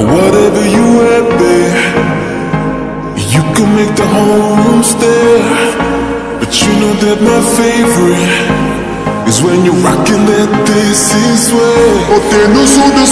Whatever you wear, babe, you can make the whole room stare. But you know that my favorite is when you're rocking that this is way. Botei no som do